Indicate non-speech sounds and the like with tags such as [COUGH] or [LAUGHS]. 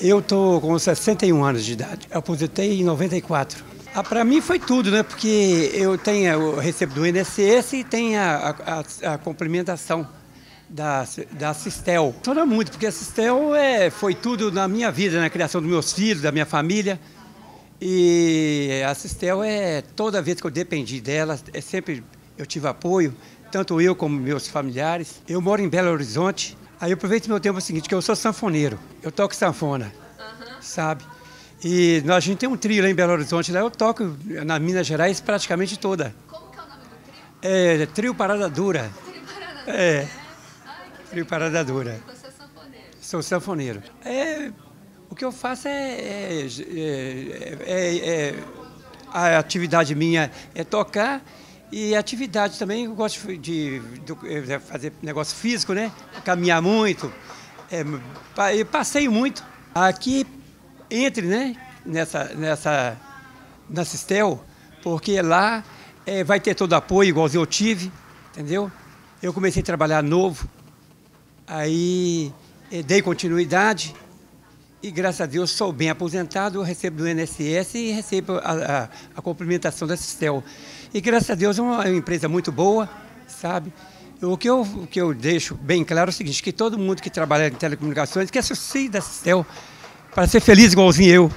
Eu tô com 61 anos de idade. Eu aposentei em 94. Ah, para mim foi tudo, né? Porque eu tenho, eu recebo do INSS e tenho a, a, a complementação da, da Sistel. Chora muito, porque a Sistel é, foi tudo na minha vida, na criação dos meus filhos, da minha família. E a Sistel é, toda vez que eu dependi dela, é sempre eu tive apoio, tanto eu como meus familiares. Eu moro em Belo Horizonte, aí eu aproveito meu tempo o seguinte, que eu sou sanfoneiro, eu toco sanfona, uhum. sabe? E nós, a gente tem um trio lá em Belo Horizonte, lá eu toco na Minas Gerais praticamente toda. Como que é o nome do trio? É, Trio Parada Dura. Trio Parada Dura. É. Trio Parada Dura. [LAUGHS] Você é sanfoneiro. Sou sanfoneiro. É, o que eu faço é, é, é, é, A atividade minha é tocar e atividade também, eu gosto de, de fazer negócio físico, né? Caminhar muito, é, passeio muito. Aqui, entre, né? Nessa, nessa, na Sistel, porque lá é, vai ter todo apoio, igualzinho eu tive, entendeu? Eu comecei a trabalhar novo, Aí eh, dei continuidade e, graças a Deus, sou bem aposentado, recebo do INSS e recebo a, a, a complementação da Sistel. E, graças a Deus, é uma empresa muito boa, sabe? O que, eu, o que eu deixo bem claro é o seguinte, que todo mundo que trabalha em telecomunicações quer associar da Sistel para ser feliz igualzinho eu.